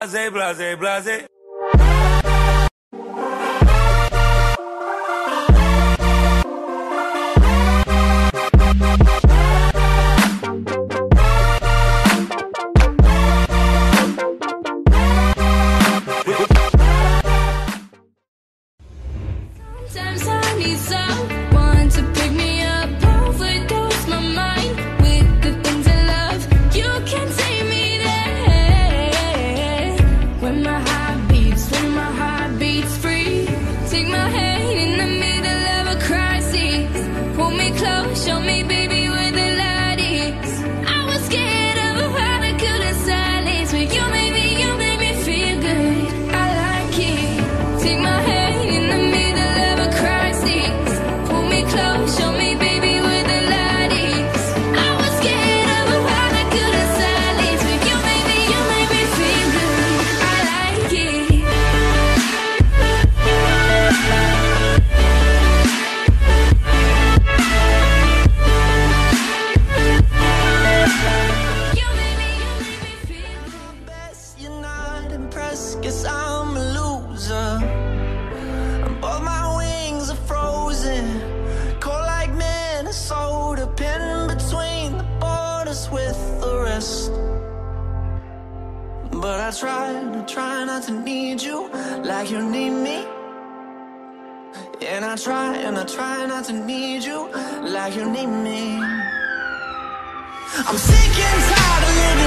Blase, blase, blase. Swim guess, guess I'm a loser. Both my wings are frozen. Cold like Minnesota Pin between the borders with the rest. But I try, I try not to need you Like you need me. And I try, and I try not to need you Like you need me. I'm sick and tired of living